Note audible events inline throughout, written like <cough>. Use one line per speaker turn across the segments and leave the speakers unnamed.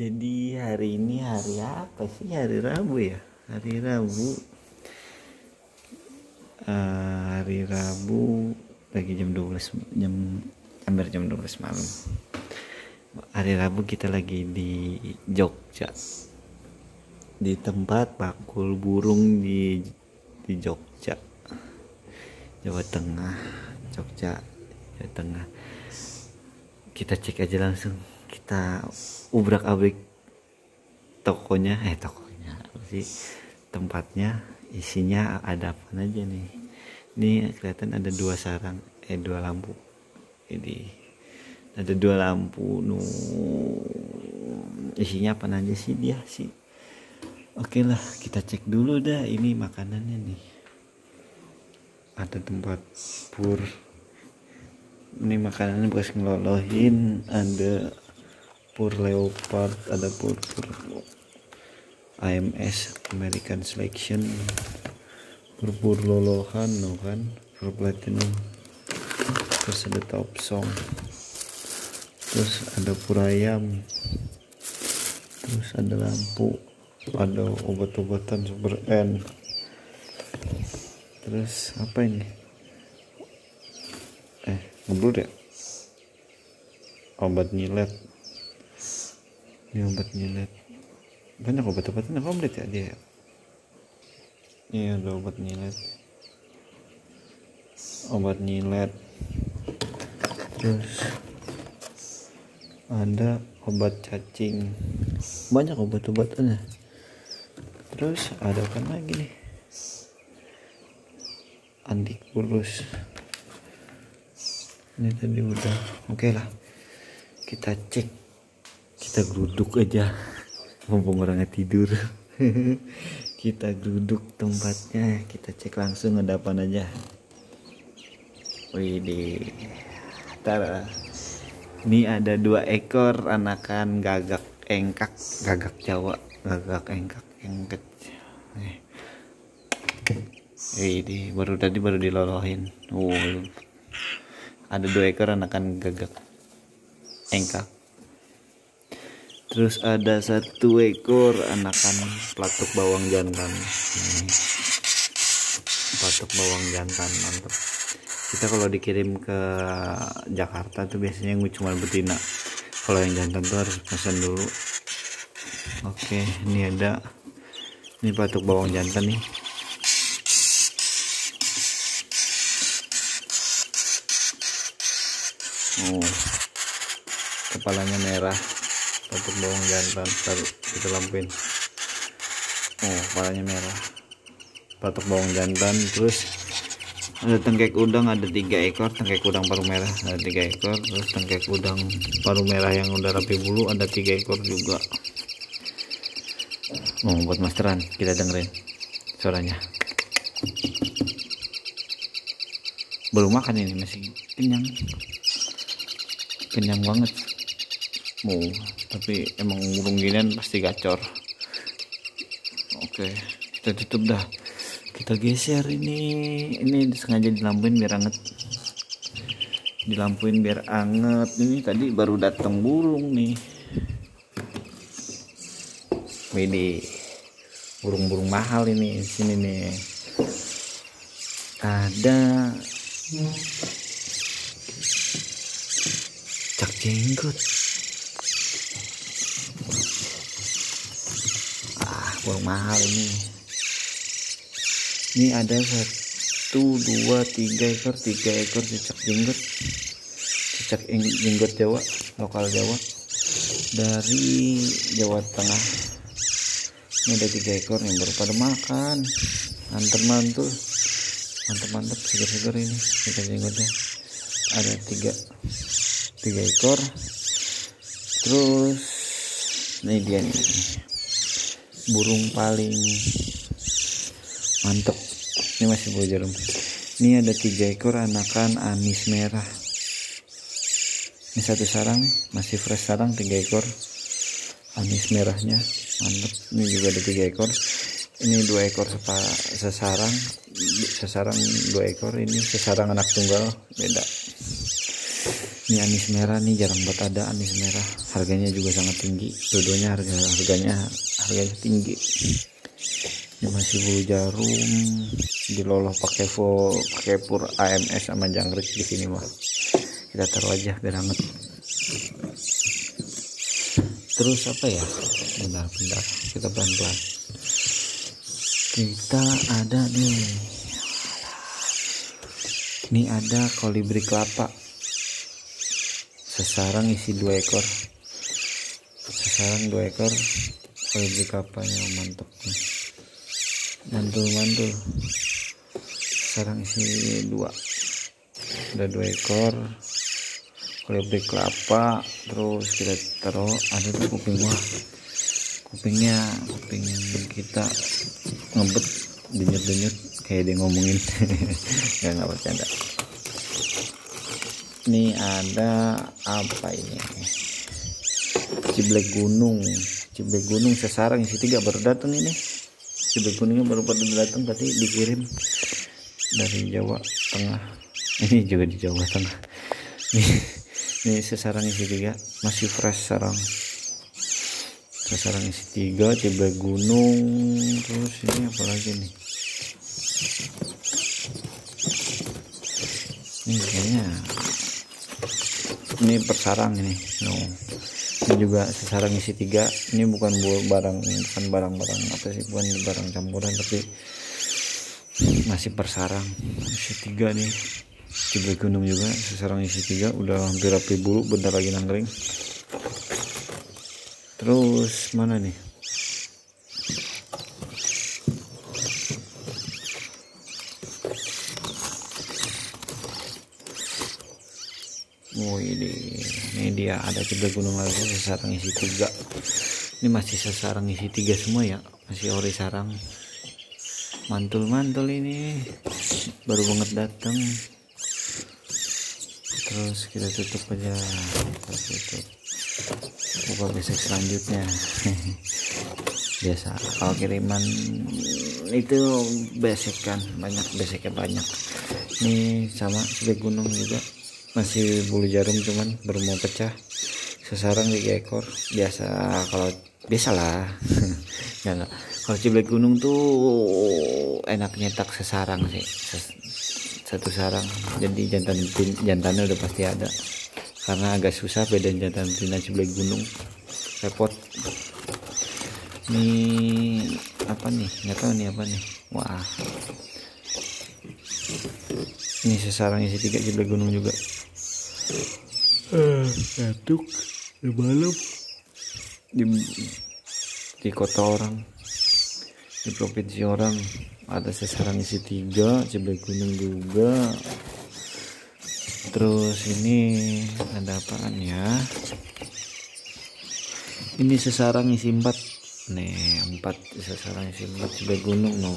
Jadi hari ini hari apa sih? Hari Rabu ya? Hari Rabu. Eh, hari Rabu lagi jam 12 jam hampir jam 12 malam. Hari Rabu kita lagi di Jogja. Di tempat bakul burung di di Jogja. Jawa Tengah, Jogja, Jawa Tengah. Kita cek aja langsung. Kita ubrak abrik tokonya, eh tokonya apa sih tempatnya isinya ada apa aja nih. Ini kelihatan ada dua sarang, eh dua lampu. Ini ada dua lampu, nu isinya apa aja sih dia sih. Oke lah, kita cek dulu dah ini makanannya nih. Ada tempat pur ini makanannya bekas ngelolohin ada pur leopard ada pur pur AMS American Selection. Pur pur lolohan no kan? Pur platinum. Terus ada top song. Terus ada pur ayam. Terus ada lampu. Ada obat-obatan super N. Terus apa ini? Eh ngobrol ya? Obat nyilet ini obat nyilet. Banyak obat-obatan. Yang komplit ya dia iya ada obat nyilet. Obat nyilet. Terus ada obat cacing. Banyak obat-obatannya terus ada apa lagi nih? Anti kurus ini tadi udah. Oke lah. Kita cek kita geruduk aja. Mumpung orangnya tidur. <laughs> Kita geruduk tempatnya. Kita cek langsung ada apa aja. Wih di ini ada dua ekor anakan gagak engkak. Gagak jawa. Gagak engkak. Engkak. Ini baru tadi baru dilolohin. Oh, ada dua ekor anakan gagak engkak terus ada satu ekor anakan pelatuk bawang jantan. Ini pelatuk bawang jantan mantap. Kita kalau dikirim ke Jakarta tuh biasanya yang cuma betina. Kalau yang jantan tuh harus pesan dulu. Oke ini ada. Ini pelatuk bawang jantan nih. Oh kepalanya merah untuk bawang jantan taruh kita lampuin oh kepalanya merah. Patok bawang jantan terus ada tengkek udang ada tiga ekor. Tengkek udang paruh merah ada tiga ekor. Terus tengkek udang paruh merah yang udah rapi bulu ada tiga ekor juga. Oh buat masteran kita dengerin suaranya. Belum makan ini masih kenyang. Kenyang banget mau. Tapi emang burung ginian pasti gacor. Oke kita tutup dah. Kita geser ini. Ini sengaja dilampuin biar anget. Dilampuin biar anget. Ini tadi baru datang burung nih. Ini burung-burung mahal ini sini nih. Ada. Cak jenggot ah mahal ini. Ini ada satu dua tiga ekor tiga ekor cicak jenggot cicak jenggot jawa lokal jawa. Dari jawa tengah. Ini ada tiga ekor yang baru pada makan. Antar mantul mantap mantap segar-segar ini cicak jenggotnya ada tiga tiga ekor. Terus ini dia nih burung paling mantep. Ini masih buah jarum. Ini ada tiga ekor anakan anis merah. Ini satu sarang masih fresh sarang tiga ekor anis merahnya. Mantep. Ini juga ada tiga ekor. Ini dua ekor sesarang. Sesarang dua ekor. Ini sesarang anak tunggal. Beda. Ini anis merah. Nih jarang banget ada anis merah. Harganya juga sangat tinggi. Dodonya harga harganya harganya tinggi. Ini masih bulu jarum diloloh pakai full pakai pur AMS sama jangkrik di sini mah kita taruh aja biar hangat. Terus apa ya? Bentar bentar kita pelan pelan kita ada nih. Ini ada kolibri kelapa. Sesarang isi dua ekor. Sesarang dua ekor kolibri kapalnya mantap mantul mantul sesarang isi dua. Ada dua ekor. Kolibri kelapa terus kita taruh ada tuh kuping wah kupingnya kuping yang kita ngebet denyut denyut kayak dia ngomongin. <laughs> Ya nggak bercanda. Ini ada apa ini? Ciblek gunung ciblek gunung sesarang isi tiga baru datang ini. Ciblek gunungnya baru pada datang tadi dikirim dari Jawa Tengah. Ini juga di Jawa Tengah. Ini, ini sesarang isi tiga masih fresh sarang sesarang isi tiga ciblek gunung. Terus ini apa lagi nih? Ini kayaknya ini persarang ini. No. Ini juga sesarang isi tiga ini bukan barang bukan barang-barang apa sih bukan barang campuran tapi masih persarang isi tiga nih coba gunung juga sesarang isi tiga udah hampir rapi bulu bentar lagi nangkring. Terus mana nih Oh ini, ini dia ada tiga gunung lagi sesarang isi tiga. Ini masih sesarang isi tiga semua ya, masih ori sarang. Mantul-mantul ini, baru banget datang. Terus kita tutup aja, kita tutup. Buka besok selanjutnya. <laughs> Biasa kalau kiriman itu besekan banyak beseknya banyak. Ini sama sebagai gunung juga masih bulu jarum cuman baru mau pecah. Sesarang tiga ekor biasa kalau biasalah. <laughs> Ya enggak kalau ciblek gunung tuh enak nyetak sesarang sih. Satu sarang. Jadi jantan jantannya udah pasti ada. Karena agak susah beda jantan betina ciblek gunung. Repot. Ini apa nih? Nggak tahu nih apa nih. Wah. Ini sesarang isi tiga ciblek gunung juga ngantuk di malam di di kota orang. Di provinsi orang. Ada sesarang isi tiga ciblek gunung juga. Terus ini ada apaan ya? Ini sesarang isi empat. Nih empat sesarang isi empat ciblek gunung no.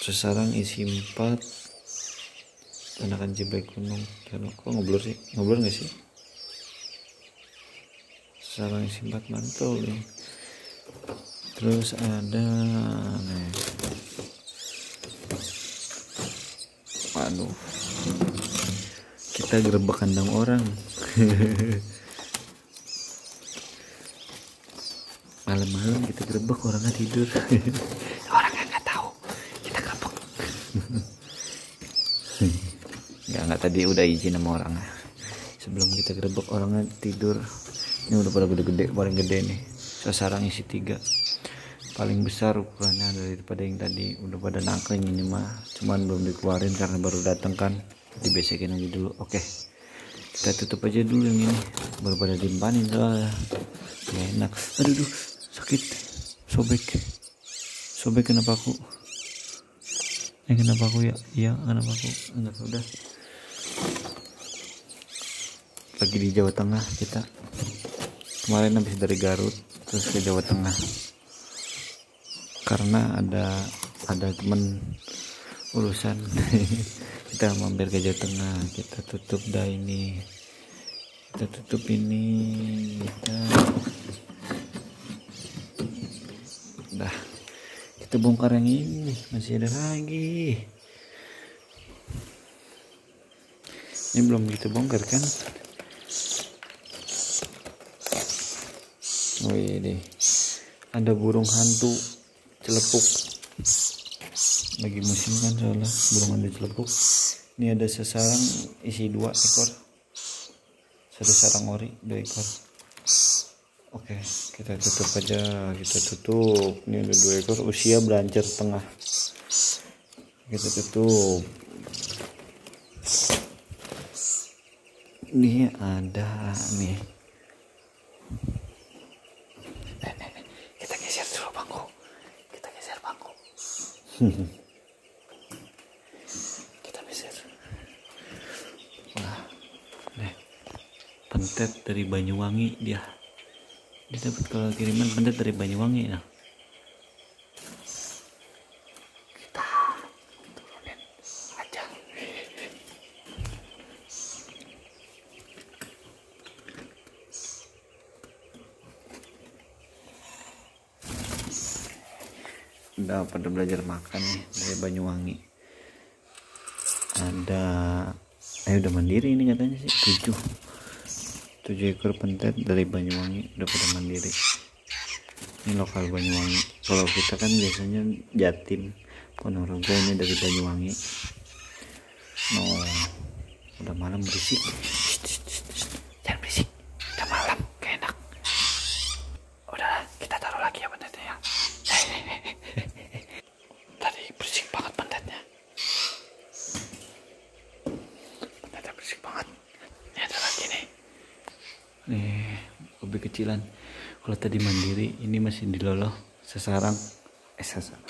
Sesarang isi empat anakan ciblek gunung. Jangan kok ngobrol sih? Ngobrol nggak sih? Sesarang isi empat mantul nih terus ada nih. Waduh kita gerebek kandang orang. <laughs> Malam-malam kita gerebek orangnya tidur <laughs> orangnya nggak tahu kita gerebek nggak nggak tadi udah izin sama orang. Sebelum kita gerebek orangnya tidur. Ini udah pada gede-gede paling gede nih. Sesarang isi tiga. Paling besar ukurannya daripada yang tadi. Udah pada nangkring ini mah. Cuman belum dikeluarin karena baru datang kan. Dibesekin aja dulu. Oke. Kita tutup aja dulu yang ini. Baru pada dimpanin soalnya. Ya enak. Aduh duh, sakit. Sobek. Sobek kenapa aku? Eh kenapa aku ya? Iya kenapa aku? Enggak udah lagi di Jawa Tengah kita. Kemarin habis dari Garut terus ke Jawa Tengah. Karena ada ada temen urusan. <laughs> Kita mampir ke Jawa Tengah kita tutup dah ini. Kita tutup ini kita dah. Kita bongkar yang ini masih ada lagi. Ini belum kita bongkar kan ini. Ada burung hantu celepuk. Lagi musim kan soalnya burung hantu celepuk. Ini ada sesarang isi dua ekor. Satu sarang ori dua ekor. Oke kita tutup aja kita tutup. Ini ada dua ekor usia beranjak tengah. Kita tutup. Ini ada nih eh, eh, eh. kita geser dulu bangku kita geser bangku kita geser wah nih pentet dari Banyuwangi dia. Dia dapat kalau kiriman pentet dari Banyuwangi nah udah pada belajar makan dari Banyuwangi. Ada eh udah mandiri ini katanya sih tujuh. Tujuh ekor pentet dari Banyuwangi udah pada mandiri. Ini lokal Banyuwangi. Kalau kita kan biasanya Jatim Ponorogo ini dari Banyuwangi. No udah malam berisik Shh, shh, shh, shh. jangan berisik udah malam gak enak udah kita taruh lagi ya pentetnya ya tadi berisik banget pentetnya pentetnya berisik banget ini ada lagi nih nih lebih kecilan. Kalau tadi mandiri ini masih diloloh sesarang eh sesarang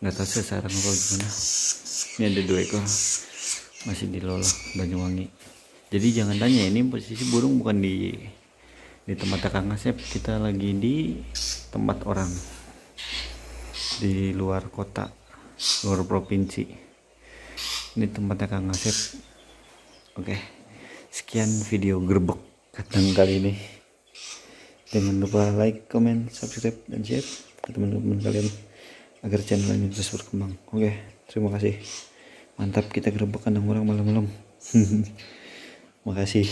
nggak tahu sesarang apa gimana. Ini ada dua ekor. Masih diloloh Banyuwangi. Jadi jangan tanya ini posisi burung bukan di di tempat Kang Asep. Kita lagi di tempat orang. Di luar kota luar provinsi. Ini tempatnya Kang Asep. Oke. Sekian video gerbek kadang kali ini. Jangan lupa like comment subscribe dan share ke teman-teman kalian agar channel ini terus berkembang. Oke terima kasih. Mantap kita gerbek kandang orang malam-malam. <laughs> Makasih